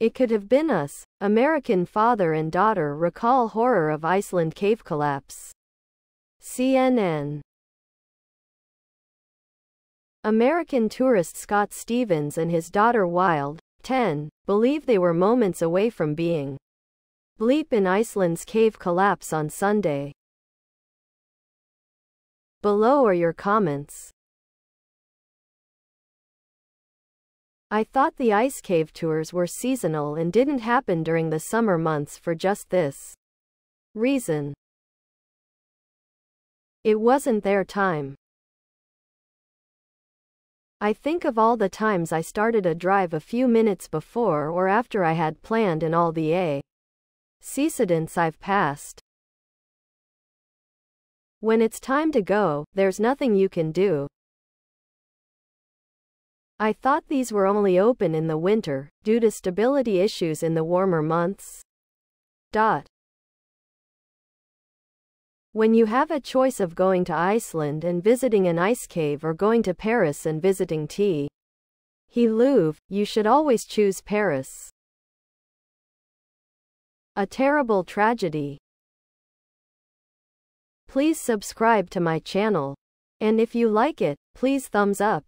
It could have been us. American father and daughter recall horror of Iceland cave collapse. CNN. American tourist Scott Stevens and his daughter Wild, 10, believe they were moments away from being bleep in Iceland's cave collapse on Sunday. Below are your comments. I thought the ice cave tours were seasonal and didn't happen during the summer months for just this reason. It wasn't their time. I think of all the times I started a drive a few minutes before or after I had planned and all the A. Seacidents I've passed. When it's time to go, there's nothing you can do. I thought these were only open in the winter, due to stability issues in the warmer months. Dot. When you have a choice of going to Iceland and visiting an ice cave or going to Paris and visiting T. He Louvre, you should always choose Paris. A terrible tragedy. Please subscribe to my channel. And if you like it, please thumbs up.